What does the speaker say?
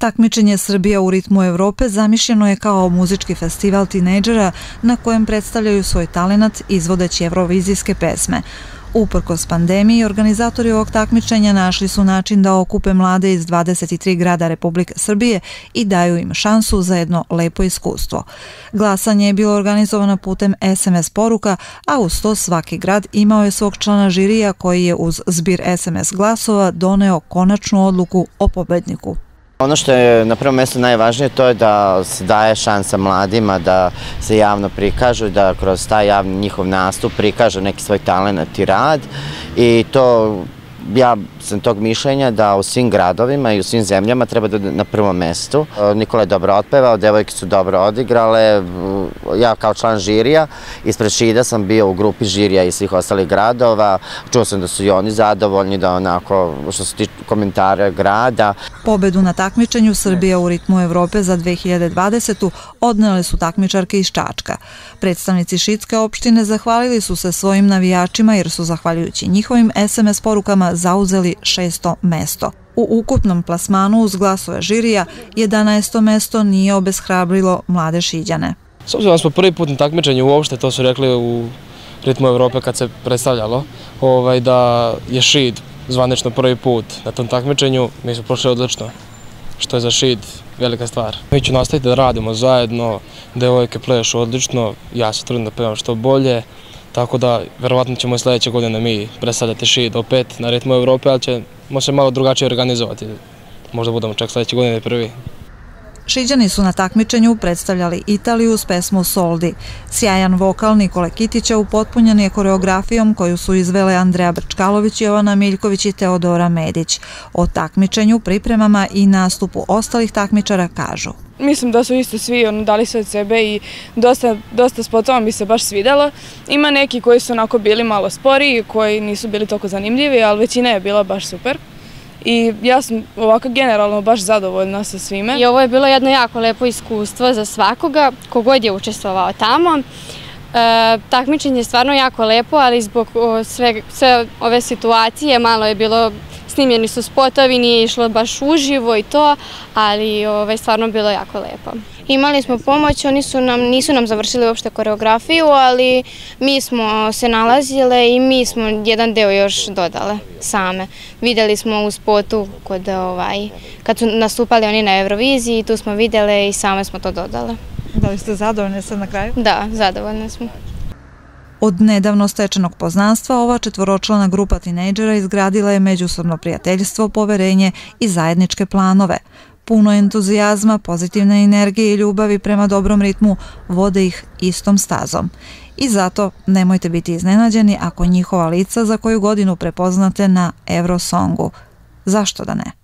Takmičenje Srbija u ritmu Evrope zamišljeno je kao muzički festival tinejdžera na kojem predstavljaju svoj talenat izvodeći evrovizijske pesme. Uprkos pandemiji, organizatori ovog takmičenja našli su način da okupe mlade iz 23 grada Republike Srbije i daju im šansu za jedno lepo iskustvo. Glasanje je bilo organizovano putem SMS poruka, a uz to svaki grad imao je svog člana žirija koji je uz zbir SMS glasova doneo konačnu odluku o pobedniku. Ono što je na prvom mjestu najvažnije to je da se daje šansa mladima da se javno prikažu i da kroz taj javni njihov nastup prikažu neki svoj talent i rad i to ja sam tog mišljenja da u svim gradovima i u svim zemljama treba da na prvom mestu. Nikola je dobro otpevao, devojke su dobro odigrale, ja kao član žirija, ispred Šida sam bio u grupi žirija i svih ostalih gradova, čuo sam da su i oni zadovoljni, da onako, što se tiče komentare grada. Pobedu na takmičenju Srbija u ritmu Evrope za 2020. odnele su takmičarke iz Čačka. Predstavnici Šidske opštine zahvalili su se svojim navijačima jer su zahvaljujući njihovim SMS porukama zauzeli šesto mesto. U ukupnom plasmanu uz glasove žirija 11. mesto nije obeshrabrilo mlade šiđane. S obzirom da smo prvi put na takmičenju uopšte, to su rekli u ritmu Evrope kad se predstavljalo, ovaj, da je šid zvanično prvi put na tom takmičenju, mi smo prošli odlično, što je za šid velika stvar. Mi ću nastaviti da radimo zajedno, devojke plešu odlično, ja se trudim da pevam što bolje, Tako da, verovatno ćemo i sledeće godine mi predstavljati šid opet na ritmu Evrope, ali ćemo se malo drugačije organizovati. Možda budemo čak sledeće godine prvi. Šiđani su na takmičenju predstavljali Italiju s pesmu Soldi. Sjajan vokal Nikole Kitića upotpunjen je koreografijom koju su izvele Andreja Brčkalović, Jovana Miljković i Teodora Medić. O takmičenju, pripremama i nastupu ostalih takmičara kažu. Mislim da su isto svi dali sve od sebe i dosta, dosta spotova mi se baš svidelo. Ima neki koji su onako bili malo sporiji, koji nisu bili toliko zanimljivi, ali većina je bila baš super. I ja sam ovako generalno baš zadovoljna sa svime. I ovo je bilo jedno jako lepo iskustvo za svakoga, kogod je učestvovao tamo. E, takmičenje je stvarno jako lepo, ali zbog sve, sve ove situacije malo je bilo snimljeni su spotovi, nije išlo baš uživo i to, ali ovaj, stvarno bilo jako lepo. Imali smo pomoć, oni su nam, nisu nam završili uopšte koreografiju, ali mi smo se nalazile i mi smo jedan deo još dodale same. Videli smo u spotu kod, ovaj, kad su nastupali oni na Euroviziji, tu smo videle i same smo to dodale. Da li ste zadovoljne sad na kraju? Da, zadovoljne smo. Od nedavno stečenog poznanstva ova četvoročlana grupa tinejdžera izgradila je međusobno prijateljstvo, poverenje i zajedničke planove. Puno entuzijazma, pozitivne energije i ljubavi prema dobrom ritmu vode ih istom stazom. I zato nemojte biti iznenađeni ako njihova lica za koju godinu prepoznate na Eurosongu. Zašto da ne?